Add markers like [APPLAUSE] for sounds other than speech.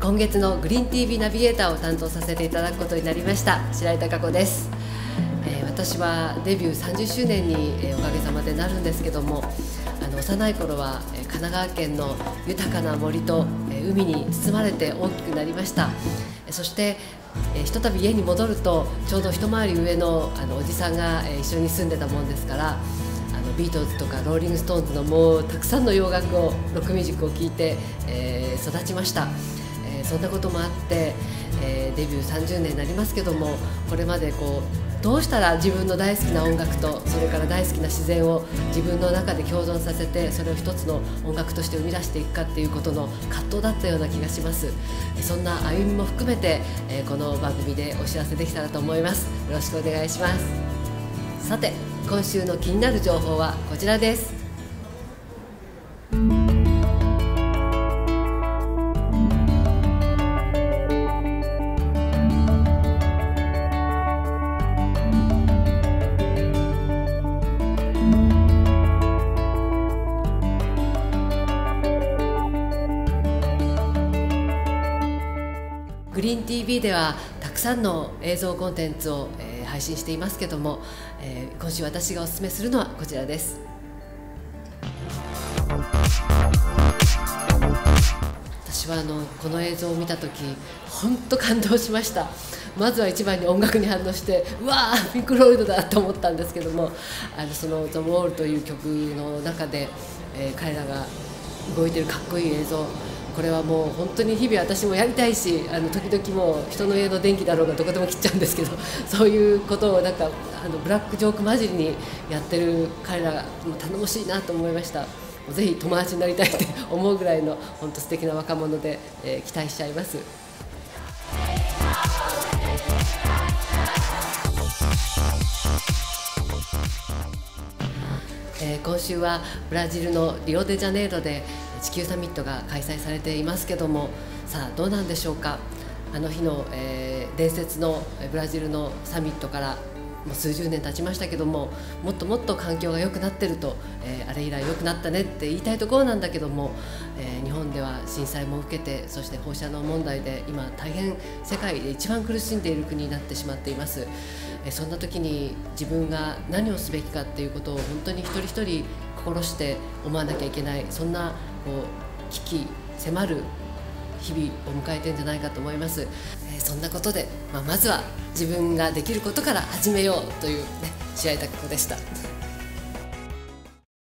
今月のグリーン TV ナビゲーターを担当させていただくことになりました白井貴子です、えー、私はデビュー30周年に、えー、おかげさまでなるんですけどもあの幼い頃は、えー、神奈川県の豊かな森と、えー、海に包まれて大きくなりました、え、そして、えー、ひとたび家に戻るとちょうど一回り上のあのおじさんが、えー、一緒に住んでたもんですからのビートルズとかローリング・ストーンズのもうたくさんの洋楽をロックミュージックを聴いて、えー、育ちました。そんなこともあって、えー、デビュー30年になりますけどもこれまでこうどうしたら自分の大好きな音楽とそれから大好きな自然を自分の中で共存させてそれを一つの音楽として生み出していくかっていうことの葛藤だったような気がします。そんな歩みも含めて、えー、この番組でお知らせできたらと思います。よろしくお願いします。さて今週の気になる情報はこちらです。グリーン TV ではたくさんの映像コンテンツを、えー、配信していますけども、えー、今週私がお勧めするのはこちらです。私はあのこの映像を見た時本当感動しました。まずは一番に音楽に反応してうわーピンク・ロイドだと思ったんですけどもあのその「The Wall」という曲の中で、えー、彼らが動いてるかっこいい映像これはもう本当に日々私もやりたいしあの時々もう人の家の電気だろうがどこでも切っちゃうんですけど [LAUGHS] そういうことをなんかあのブラックジョーク混じりにやってる彼らが頼もしいなと思いましたぜひ友達になりたいって [LAUGHS] 思うぐらいの本当素敵な若者で、えー、期待しちゃいます。えー、今週はブラジルのリオデジャネイロで地球サミットが開催されていますけどもさあどうなんでしょうか？あの日の、えー、伝説のブラジルのサミットからもう数十年経ちましたけどももっともっと環境が良くなってると、えー、あれ以来良くなったねって言いたいところなんだけども、えー、日本では震災も受けてそして放射能問題で今大変世界で一番苦しんでいる国になってしまっています、えー、そんな時に自分が何をすべきかっていうことを本当に一人一人心して思わなきゃいけないそんなこう危機迫る日々を迎えてんじゃないかと思います、えー、そんなことで、まあ、まずは自分ができることから始めようというね試合卓子でした。